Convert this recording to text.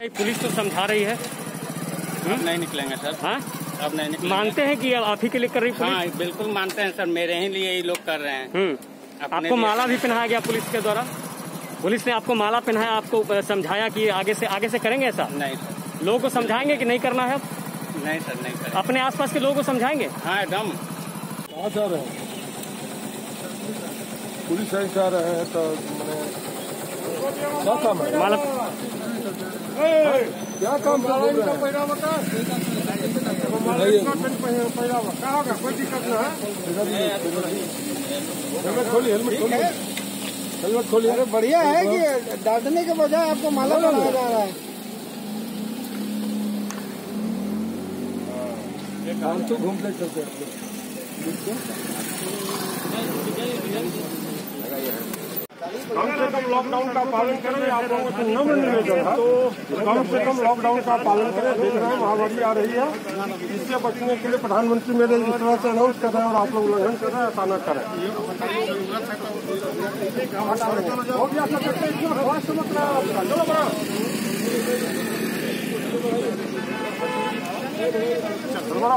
Police तो समझा रही है। अब नहीं निकलेंगे सर। हाँ? अब नहीं निकलेंगे। मानते हैं कि आप ही के लिए कर रही पुलिस? हाँ बिल्कुल मानते हैं सर। मेरे ही लिए ये लोग कर रहे हैं। हम्म। आपको माला भी पहनाया गया पुलिस के द्वारा? पुलिस ने आपको माला पहनाया आपको समझाया कि आगे से आगे से करेंगे ऐसा? नहीं सर। लोगों को समझाएँगे कि नहीं करना है अब? नहीं सर नहीं करें अपने आसपास के लोगों को समझाएँगे? हाँ एकदम। कहाँ जा रहे हैं? पुलिस लाइन से आ रहे हैं तो मैंने क्या काम है? माला क्या काम हेलमेट खोलिए हेलमेट हेलमेट खोलिए अरे बढ़िया है? कि डांटने के बजाय आपको माला पहनाया जा रहा है हम तो घूमते चलते कम लॉकडाउन का पालन करें आप लोगों से नम्र निवेदन है तो कम से कम लॉकडाउन का पालन करें। देख रहे हैं, महामारी आ रही है। इससे बचने के लिए प्रधानमंत्री मेरे इस तरह से अनाउंस कर रहे हैं और आप लोग उल्लंघन कर रहे हैं, ऐसा न करें। चलो बड़ा